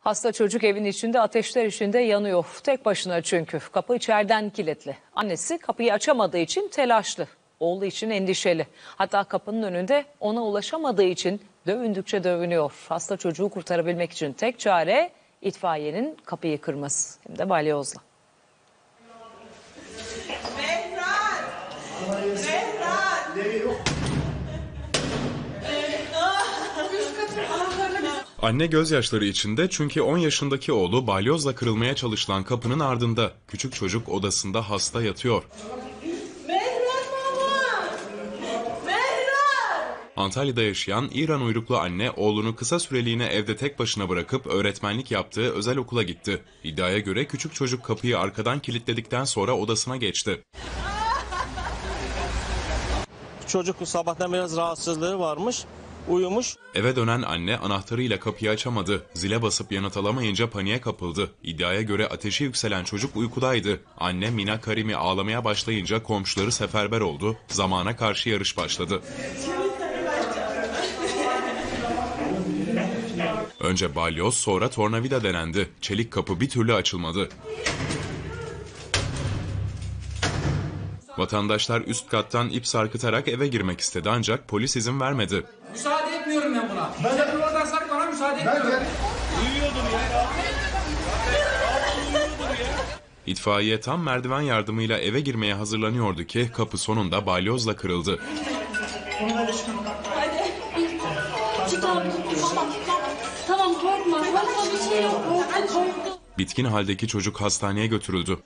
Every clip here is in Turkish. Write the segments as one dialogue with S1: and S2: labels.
S1: Hasta çocuk evin içinde ateşler içinde yanıyor. Tek başına çünkü. Kapı içeriden kilitli. Annesi kapıyı açamadığı için telaşlı. Oğlu için endişeli. Hatta kapının önünde ona ulaşamadığı için dövündükçe dövünüyor. Hasta çocuğu kurtarabilmek için tek çare itfaiyenin kapıyı kırması. Hem de balyozla.
S2: Anne gözyaşları içinde çünkü 10 yaşındaki oğlu balyozla kırılmaya çalışılan kapının ardında. Küçük çocuk odasında hasta yatıyor. Antalya'da yaşayan İran uyruklu anne oğlunu kısa süreliğine evde tek başına bırakıp öğretmenlik yaptığı özel okula gitti. İddiaya göre küçük çocuk kapıyı arkadan kilitledikten sonra odasına geçti.
S3: Çocuk sabahtan biraz rahatsızlığı varmış. Uyumuş.
S2: Eve dönen anne anahtarıyla kapıyı açamadı. Zile basıp yanıt alamayınca paniğe kapıldı. İddiaya göre ateşi yükselen çocuk uykudaydı. Anne Mina Karimi ağlamaya başlayınca komşuları seferber oldu. Zamana karşı yarış başladı. Önce balyoz sonra tornavida denendi. Çelik kapı bir türlü açılmadı. Vatandaşlar üst kattan ip sarkıtarak eve girmek istedi ancak polis izin vermedi.
S4: Müsaade etmiyorum ben buna. Ben de buradan sark bana müsaade etmiyorum.
S2: İtfaiye tam merdiven yardımıyla eve girmeye hazırlanıyordu ki kapı sonunda balyozla kırıldı.
S5: Şey.
S2: Bitkin haldeki çocuk hastaneye götürüldü.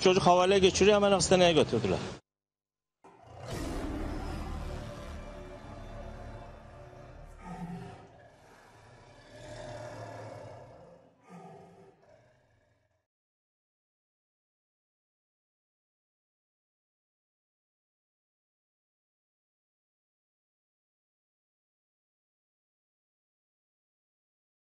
S3: Çocuk havale geçiriyor hemen hastaneye götürdüler.